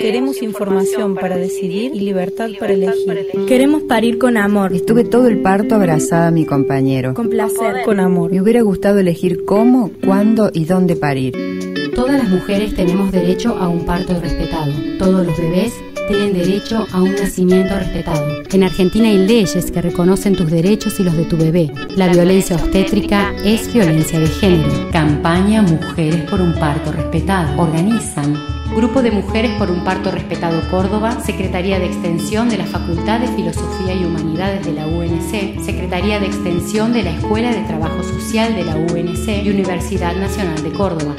Queremos información para decidir y libertad para elegir. Queremos parir con amor. Estuve todo el parto abrazada a mi compañero. Con placer. Con amor. Me hubiera gustado elegir cómo, cuándo y dónde parir. Todas las mujeres tenemos derecho a un parto respetado. Todos los bebés tienen derecho a un nacimiento respetado. En Argentina hay leyes que reconocen tus derechos y los de tu bebé. La violencia obstétrica es violencia de género. Campaña Mujeres por un parto respetado. Organizan Grupo de Mujeres por un Parto Respetado Córdoba, Secretaría de Extensión de la Facultad de Filosofía y Humanidades de la UNC, Secretaría de Extensión de la Escuela de Trabajo Social de la UNC y Universidad Nacional de Córdoba.